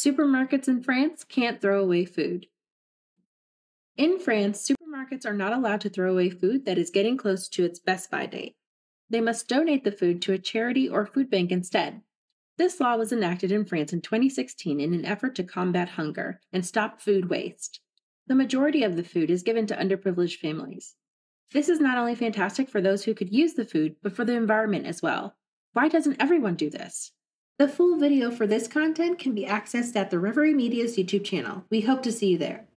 Supermarkets in France can't throw away food. In France, supermarkets are not allowed to throw away food that is getting close to its best by date. They must donate the food to a charity or food bank instead. This law was enacted in France in 2016 in an effort to combat hunger and stop food waste. The majority of the food is given to underprivileged families. This is not only fantastic for those who could use the food, but for the environment as well. Why doesn't everyone do this? The full video for this content can be accessed at the Reverie Media's YouTube channel. We hope to see you there.